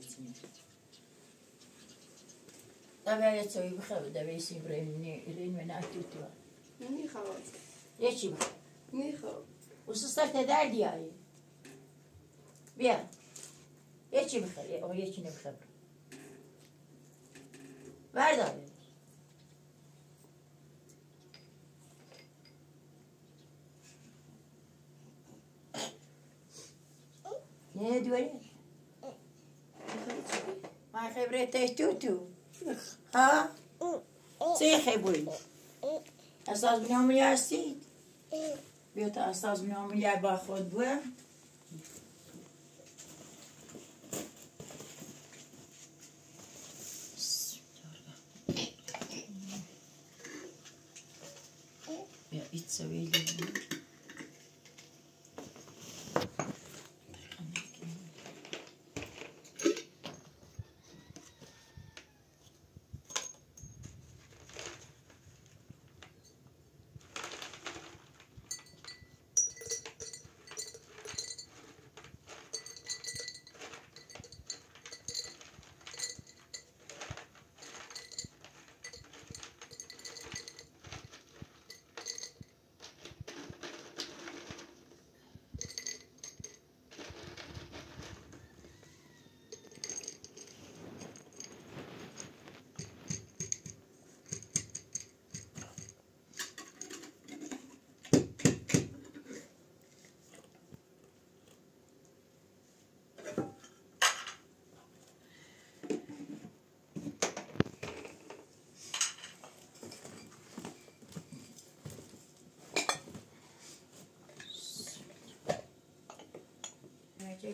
چوزینه دبه چوی بخواه دبه سی بریم نی رین من اکتوتی و نمی‌خوام یه چی بخواه نمی‌خوام خصوصا تا در دیایی بیا یه چی بخواه آقا یه چی نبخواه بردار نه دوری ما خبرته تو تو ها چه خبری اساس بناملی هستید بیا تا اساس بناملی با خود بو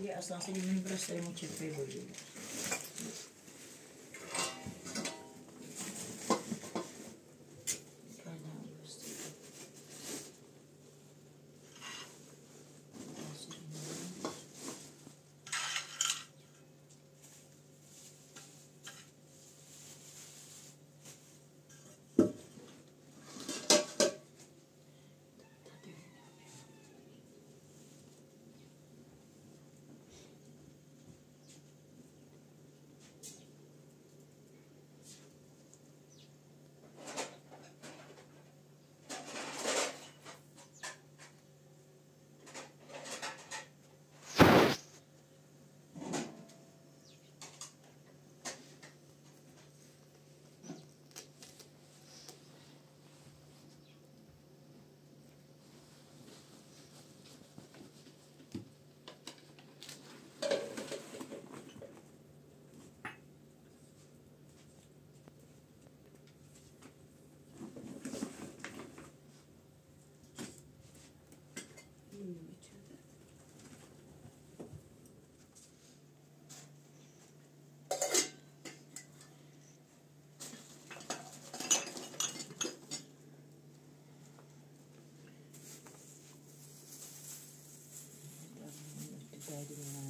ya hasta la semana próxima. Muchas gracias. guiding light.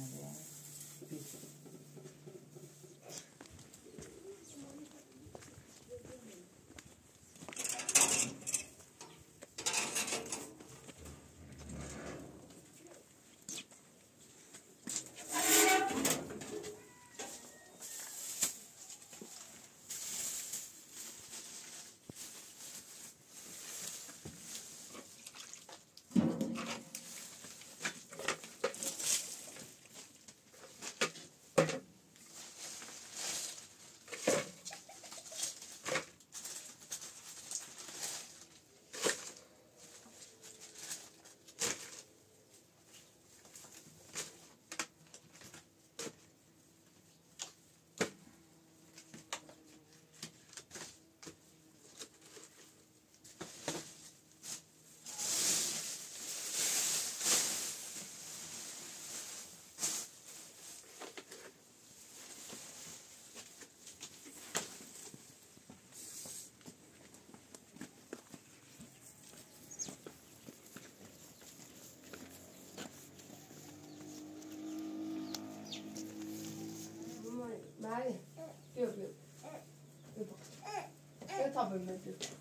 плаваем на этой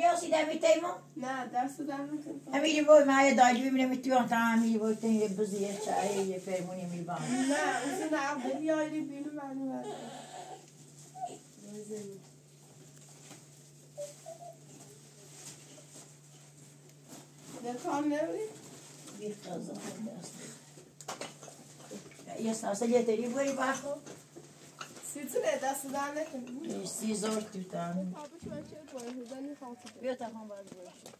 Jag tar bullen. du. سیده میتیمو نه دست در نکن همیری بای معایا دایلی ببینه می‌توان تا همیری بای تا یه بزی یه چایی یه فرمونی میبان نه اون نه عبدالله آیلی بینو منو برد ده کار نمی بی خزا یه ساسه یه تری بری بخو سیتونه دست در نکنیم سیزار دیو بیا تا هم باید باید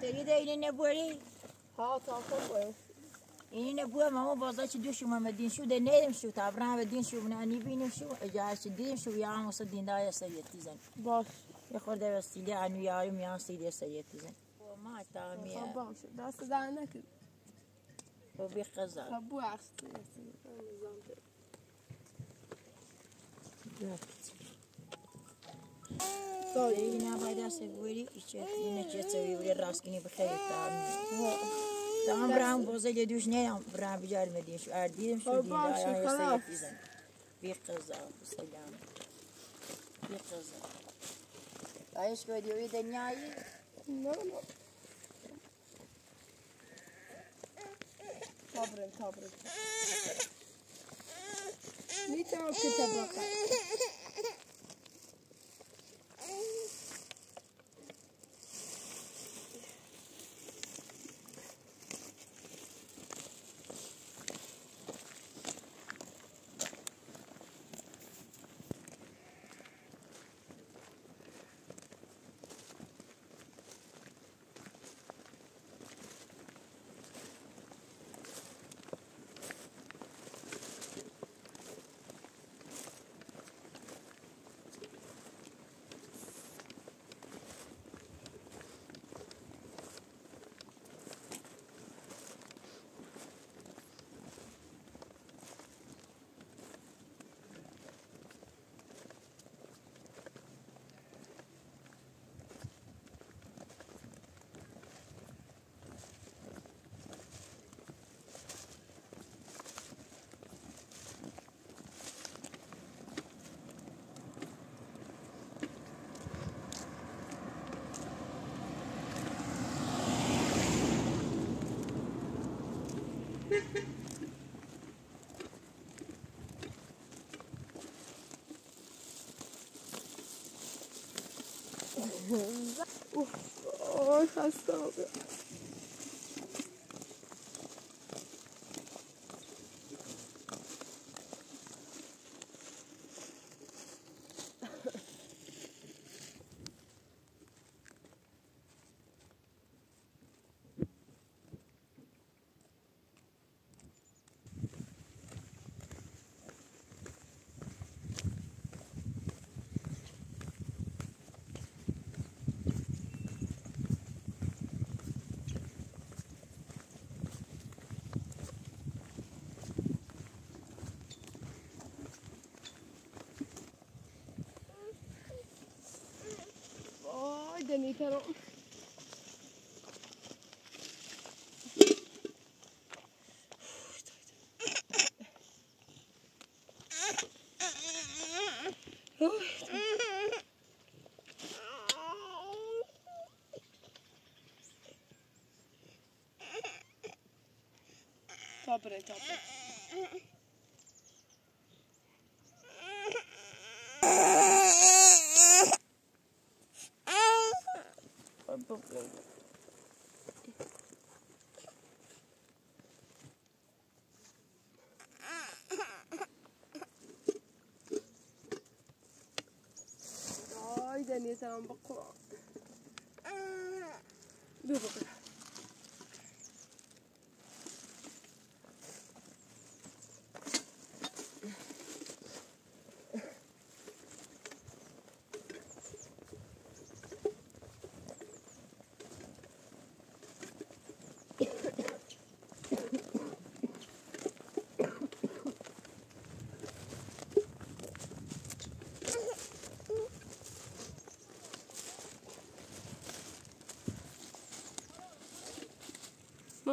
تری اینه نبوری Ha takım koyuyor. اینه نبوه ماما بازا چی دوشو محمدین شو ده نیدم شو تا ابراهیم دین شو من بینم شو اجازه چی دیدم شو یا هم واسه دین دای سیدی زن Baş. یه خورده وسیله انو یارم یا سیدی سیدی زن ما تامیه Tamam. Dast در نکن. و بی قضا Ha bu aksı. این نباید دست بوری ایچه اینه چه سوی بوری راست کنی بخیر تامی تام برام بازا یه دوش نیدم برام بجار مدین شو اردیدم شو دین دای باشه، یا خلاص. سیدی زن بی قضا سلام بی قضا آیش که دیوی دنیایی No no. Sabrın sabrın. Bir tane kitap bakar. 我我吓死了 Vedemi però. Dobre, dobre. さんばっか。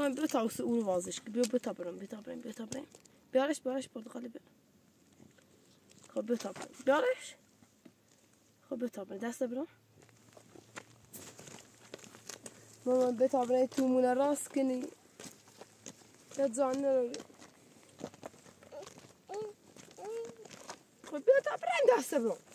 ما بتاع سؤول وازش بيو بتابرم بتابرم بتابرم بيارش بيارش برتقالي بي خب بتابرم بيارش خب بتابرم دست برم ماما بتابرم تومونه راست کنی یا زانه رو خب بتابرم دست برم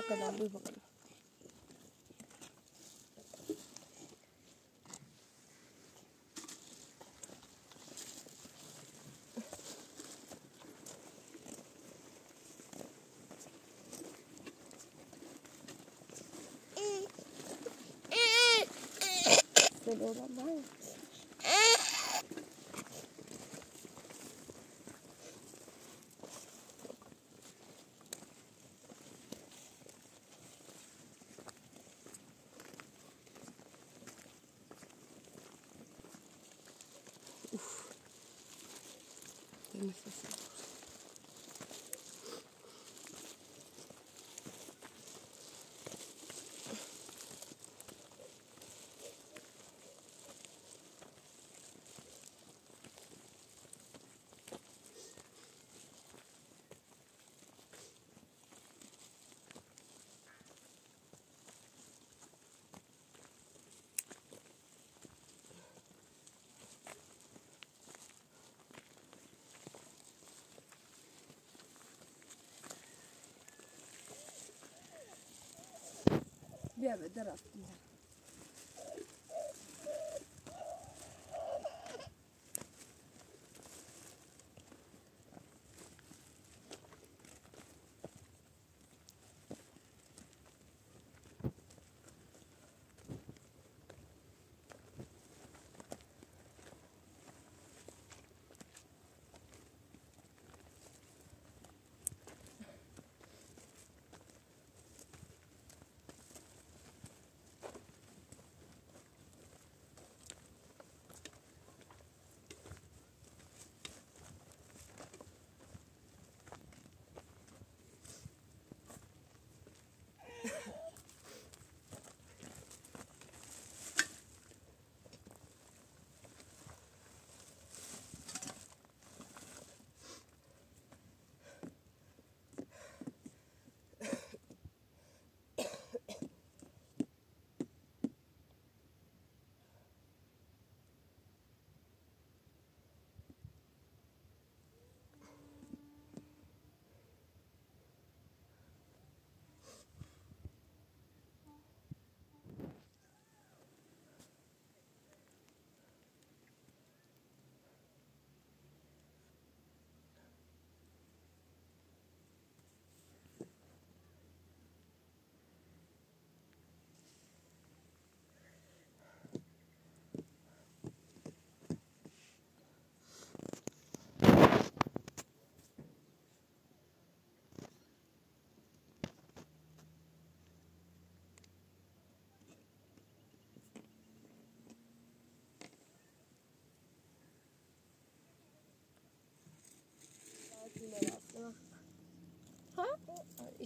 不可能，不可能。 재밌었어요. वे दरख्त हैं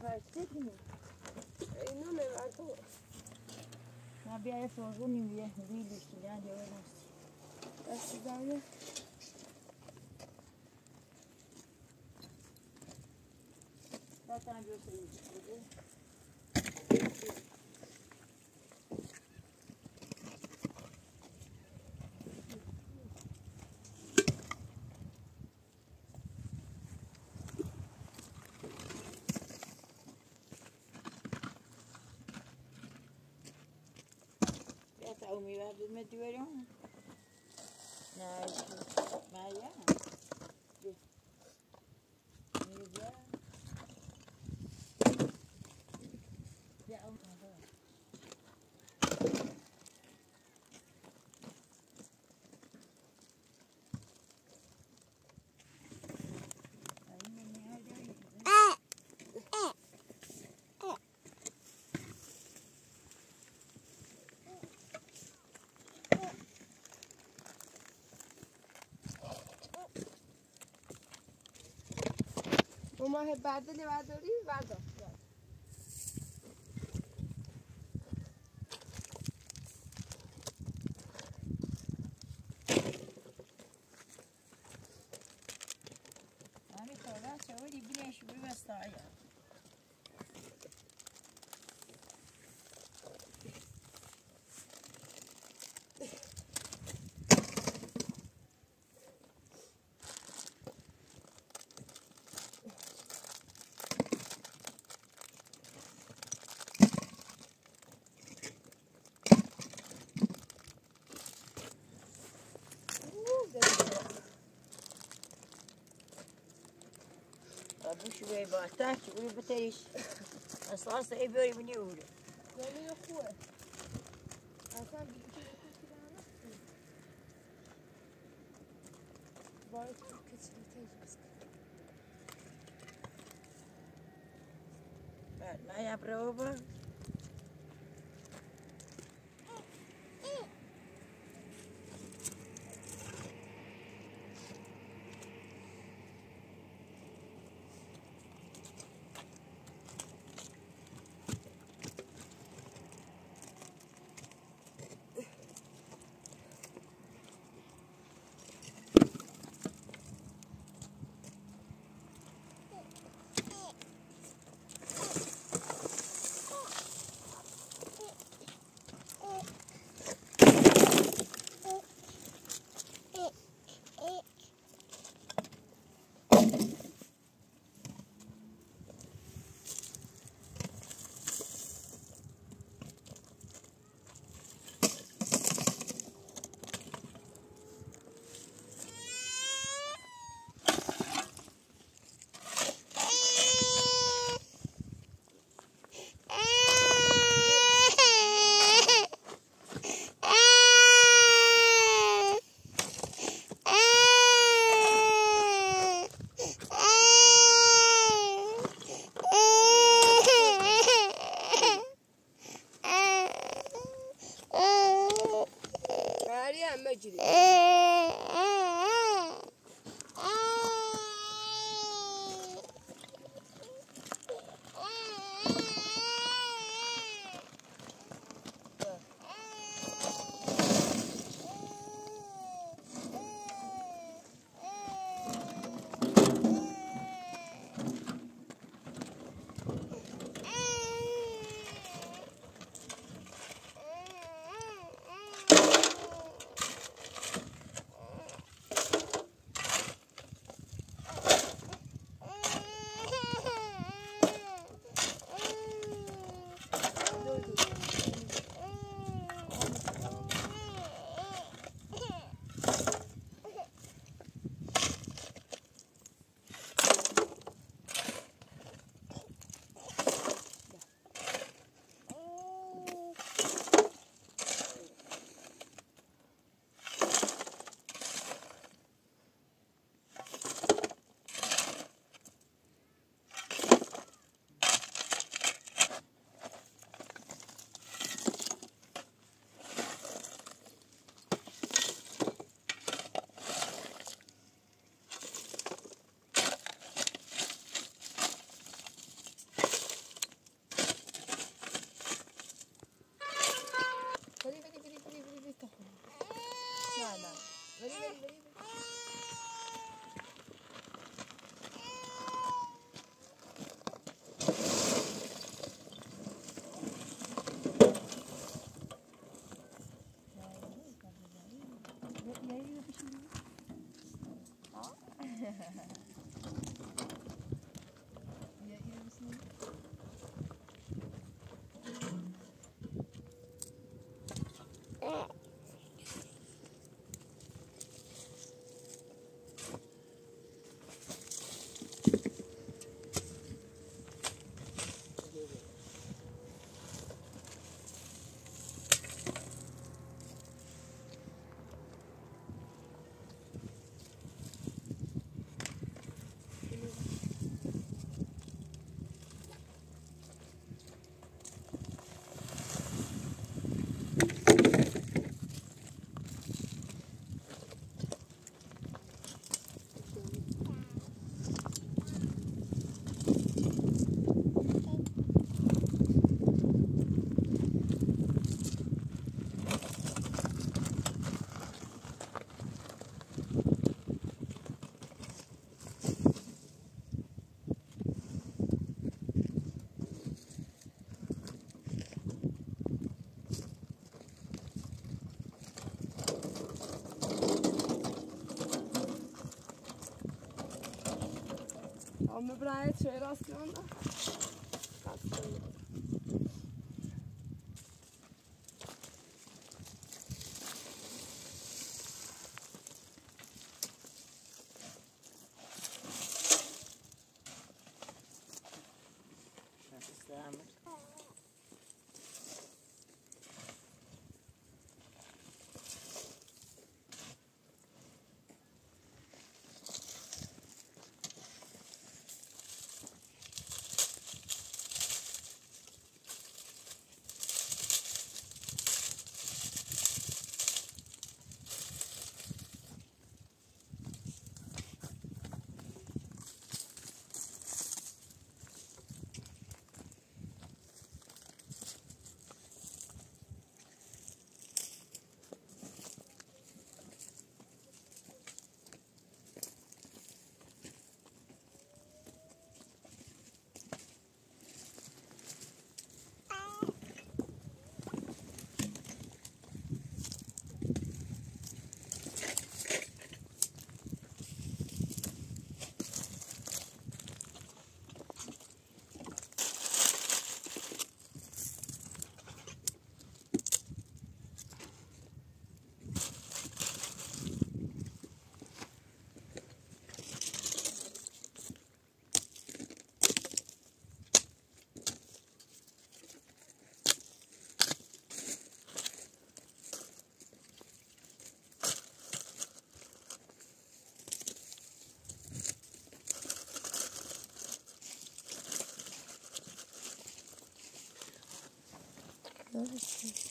Partiti. E non è vado. Ma abbiamo adesso alcuni miei guidi studiati ora. Adesso dai. Zaten göstereyim. comida, pues me tuvieron. Vaya. म बाद नै je maar eh, taartje, hoe je betees. Als laatste even wil je me niet horen. Dat is heel goed. Hij kan die Waar ik het niet meteen nou ja, probeer. svømmebleie, da. どうし？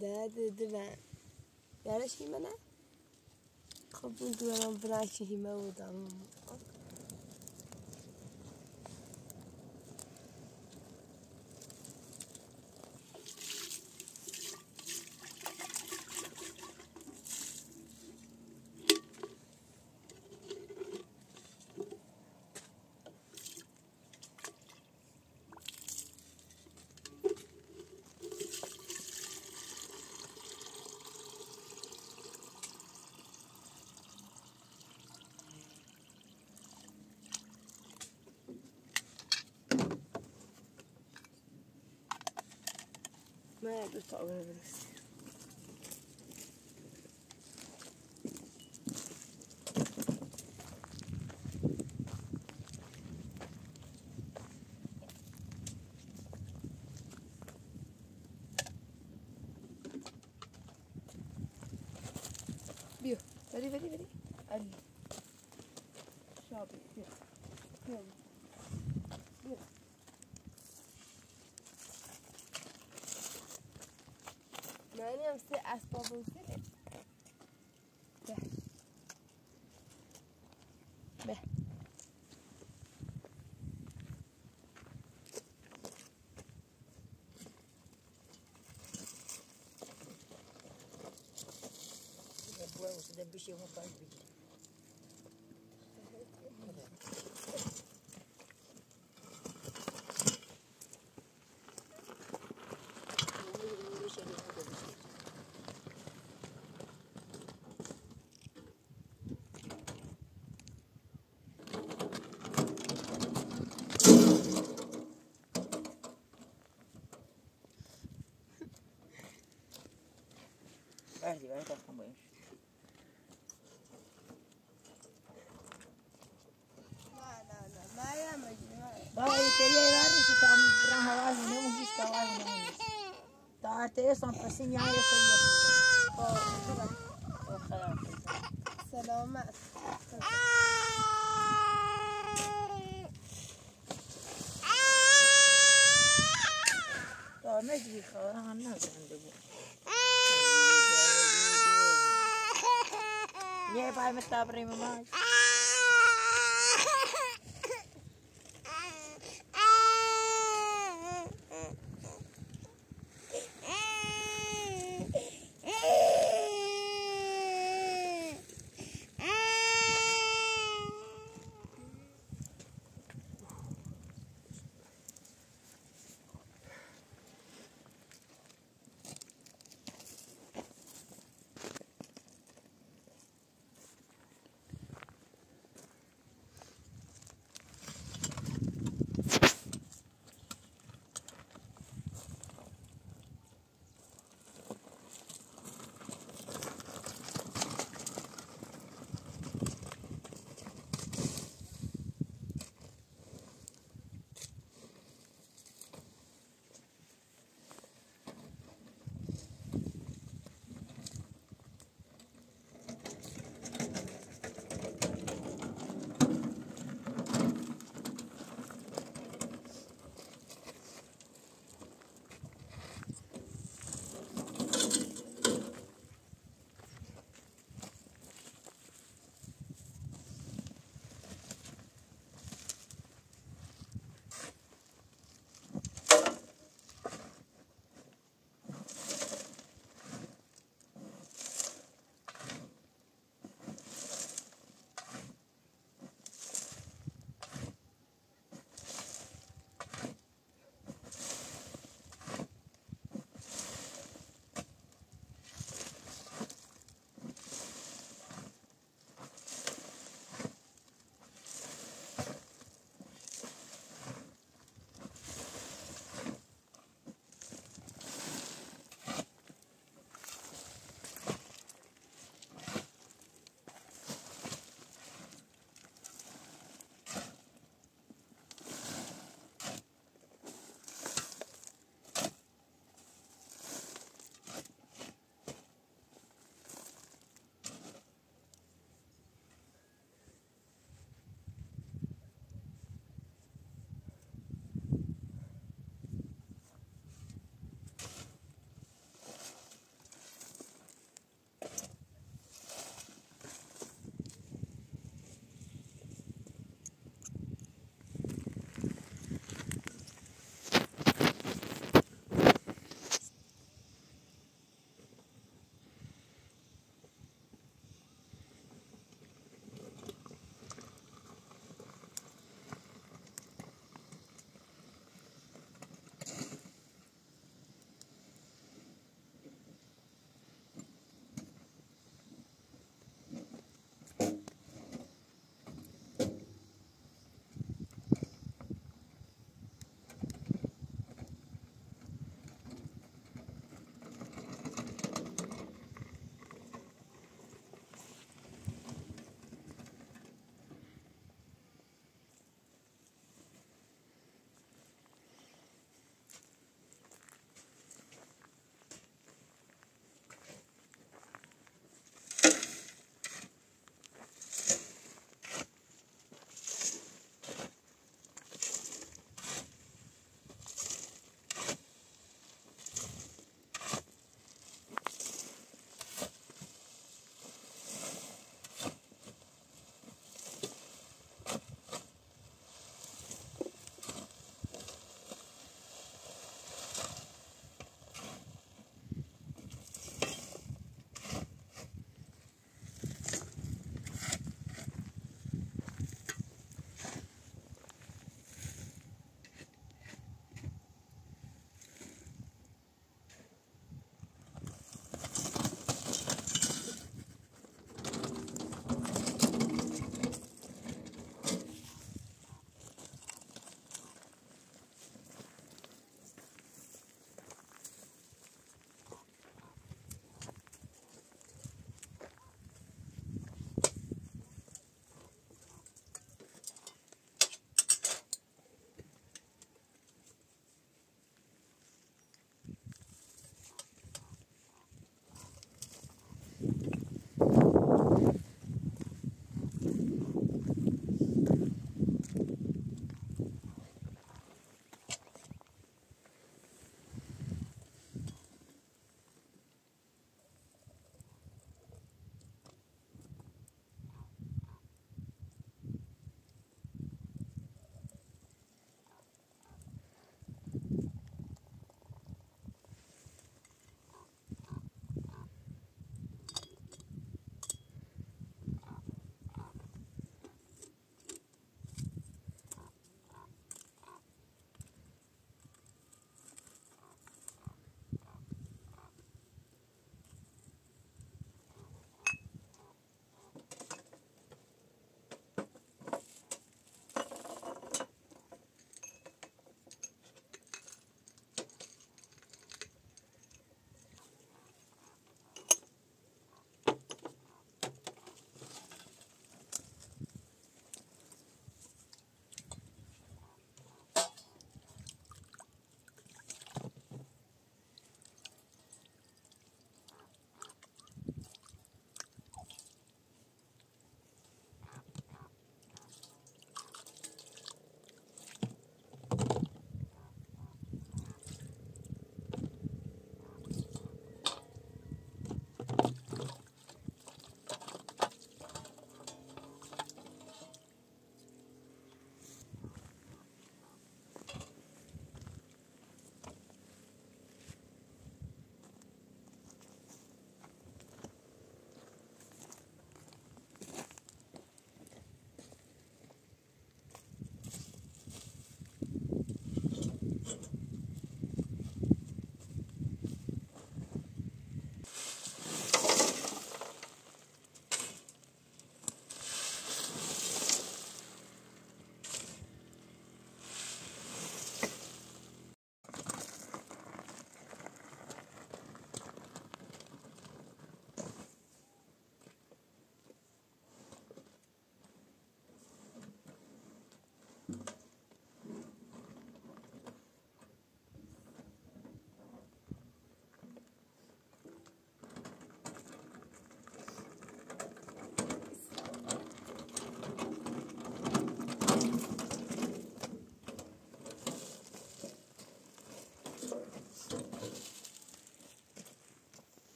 ده دیدن یارش هیمه خب اون دوران براش هیمه بودم Just start all over this. View. Ready, ready, ready. اسباب سره به به Huevos de bicho no faz erdi eltartam ben vai, vai, vai, vai, la râșul, am rahalat, nu am ghișcat la nu. Dar te iei să-mi prăsini aia să-i ये भाई मैं ताप रही मम्मा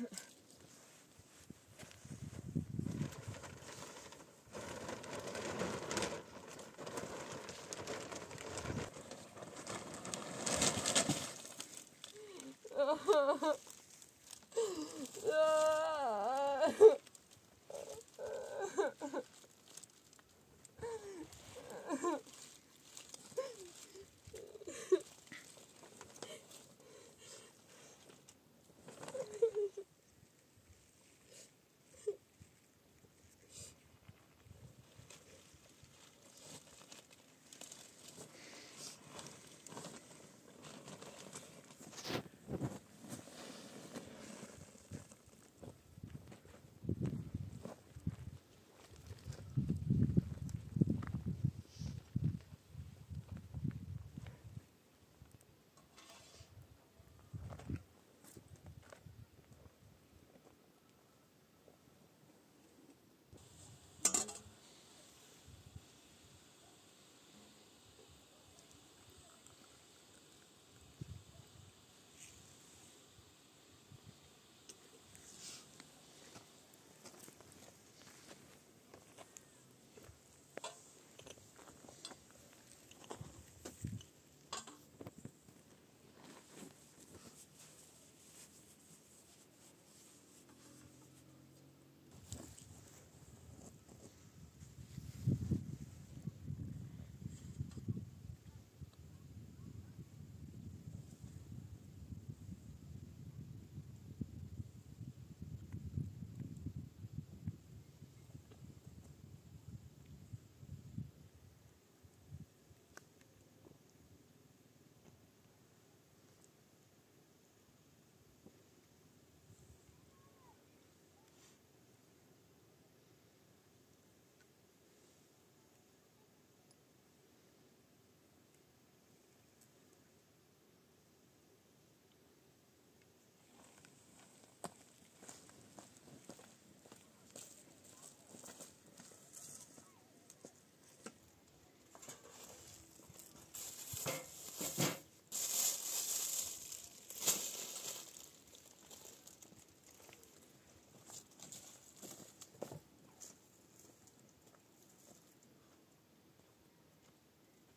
ah!